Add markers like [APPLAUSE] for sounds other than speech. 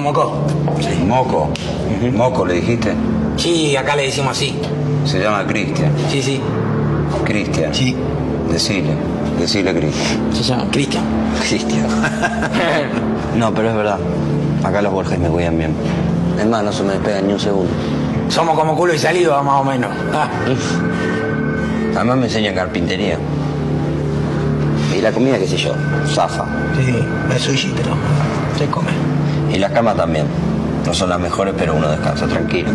Moco. Sí. Moco. Moco, ¿le dijiste? Sí, acá le decimos así. Se llama Cristian. Sí, sí. Cristian. Sí. Decile. Decile Cristian. Se llama Cristian. Cristian. [LAUGHS] No, pero es verdad. Acá los Borges me cuidan bien. Es más, no se me despegan ni un segundo. Somos como culo y saliva, más o menos. [LAUGHS] Ah, Además me enseñan carpintería. Y la comida, qué sé yo, zafa. sí, es sushi, pero se come. Y las camas también. No son las mejores, pero uno descansa tranquilo.